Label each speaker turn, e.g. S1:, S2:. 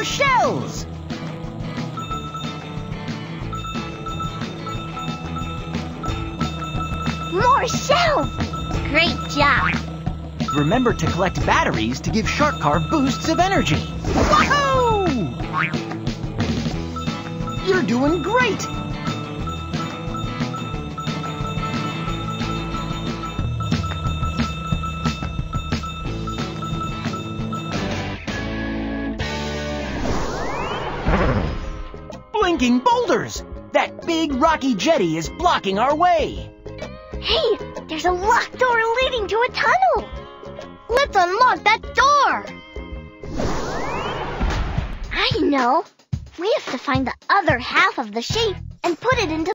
S1: More shells!
S2: More shells! Great job!
S1: Remember to collect batteries to give Shark Car boosts of energy. Wahoo! You're doing great! Boulders! That big rocky jetty is blocking our way!
S2: Hey, there's a locked door leading to a tunnel! Let's unlock that door! I know! We have to find the other half of the shape and put it into